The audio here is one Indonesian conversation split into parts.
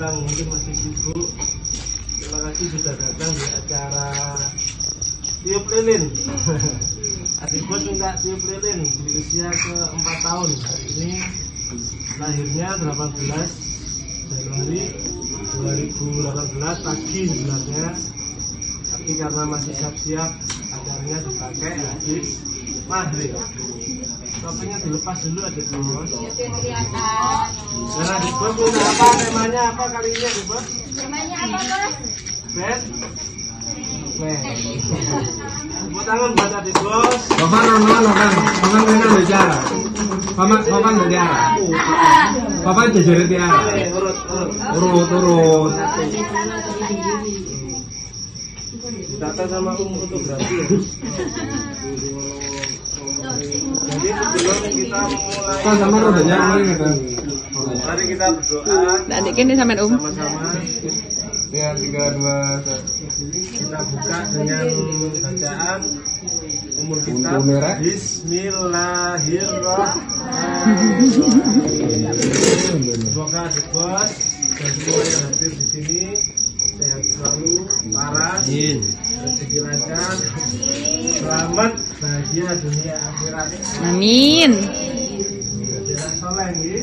datang mungkin masih sibuk. Terima kasih sudah datang di acara tiup lilin. Adik bos minta tiup lilin di usia ke 4 tahun. Hari ini lahirnya 18 Januari 2018 pagi sebenarnya. Tapi karena masih siap-siap acaranya dipakai habis maghrib topengnya dilepas dulu adik bos Nah, adik bos apa temanya apa kali ini bos Namanya apa, Bos? bed tangan buat adik bos Paman, paman, paman, paman kena bicara. Paman, paman bicara. Paman jajar tiara. Oke, urut urut Urut, urut. data sama ya jadi sebelum kita memulai Kan sama rodanya kan. mari kita berdoa Nah, adik kene sampean um. sama-sama Ya, tiga, dua, kita buka dengan bacaan umur kita. Bismillahirrahmanirrahim semoga adik bos dan semua yang hadir di sini sehat selalu paras rezeki lancar selamat bahagia dunia akhirat Amin. Jadi soleh nggih.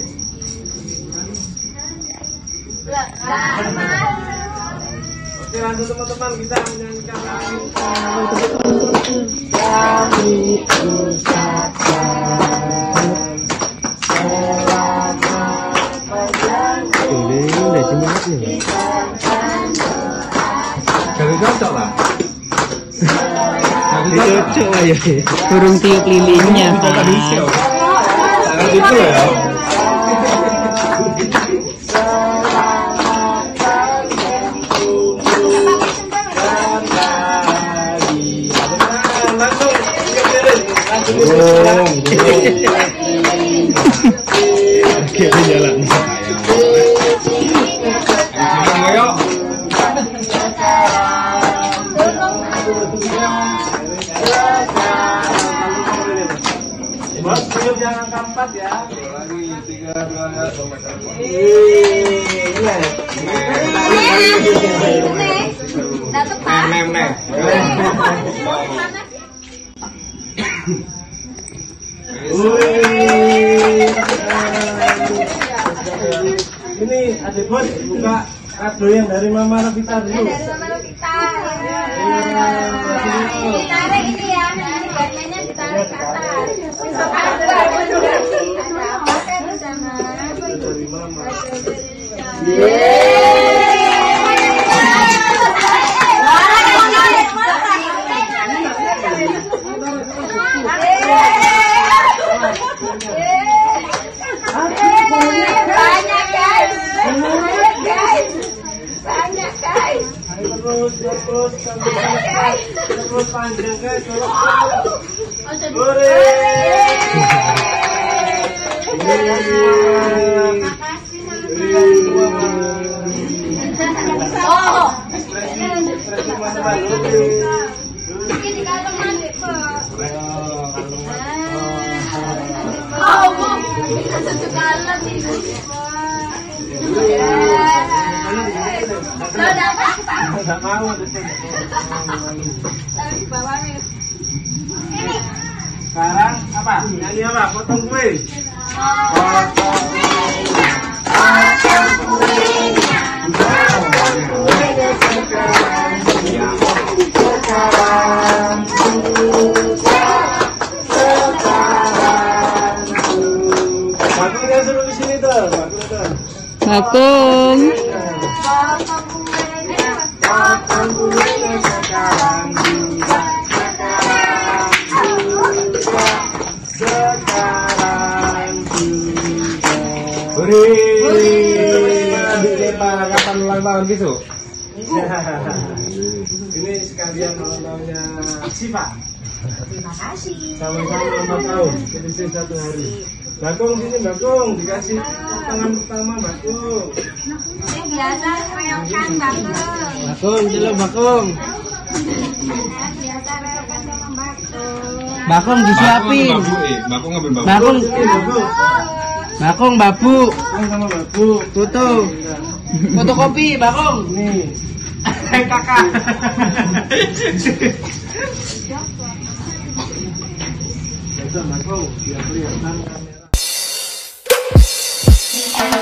Oke lanjut teman-teman kita menyanyikan lagu Jadi cocok lah. Jadi cocok lah ya. Burung tiup lilinnya. Sangat itu ya. langsung ya. Lagi tiga, dua. Ini adik bos buka kado yang dari Mama Revita dulu. Dari Mama Lovita. Ditarik ini ya. Ini bagiannya ditarik ke atas. Pakai bersama. Itu dari Mama. Terus, terus, terus panjang guys. terus. Mau bawah. Ini. Sekarang apa? Nyanyi apa? Potong kue. Bakulnya kita kapan ulang tahun besok? Ini sekalian ulang tahunnya Siva. Terima kasih. Sama-sama ulang tahun, satu hari. Bakung sini Bakung, dikasih tangan pertama Bakung. Ini biasa reokan bakul. Bakung, dulu Bakung. Biasa reokan sama bakul. Bakung disiapin. Bakung ngambil babu. Bakung. Bakung. Bakung babu. Bakung sama Babu. Tutu. Fotokopi, Bakong. Nih, Kakak. aku dia kelihatan kamera. Thank you.